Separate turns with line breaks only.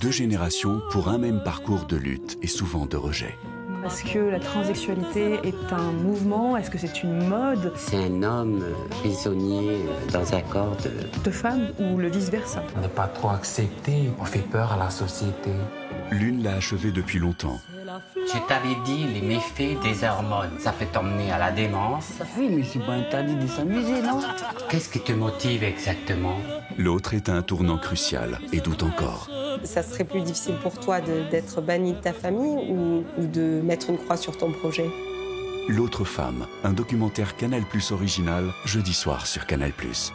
Deux générations pour un même parcours de lutte et souvent de rejet.
Est-ce que la transsexualité est un mouvement? Est-ce que c'est une mode?
C'est un homme prisonnier dans un corps de...
de femme ou le vice-versa?
On n'est pas trop accepté, on fait peur à la société.
L'une l'a achevé depuis longtemps.
Je t'avais dit les méfaits des hormones. Ça peut t'emmener à la démence.
Oui, mais c'est pas interdit de s'amuser, non?
Qu'est-ce qui te motive exactement?
L'autre est à un tournant crucial et doute encore.
Ça serait plus difficile pour toi d'être banni de ta famille ou, de mettre une croix sur ton projet?
L'autre femme, un documentaire Canal Plus original, jeudi soir sur Canal Plus.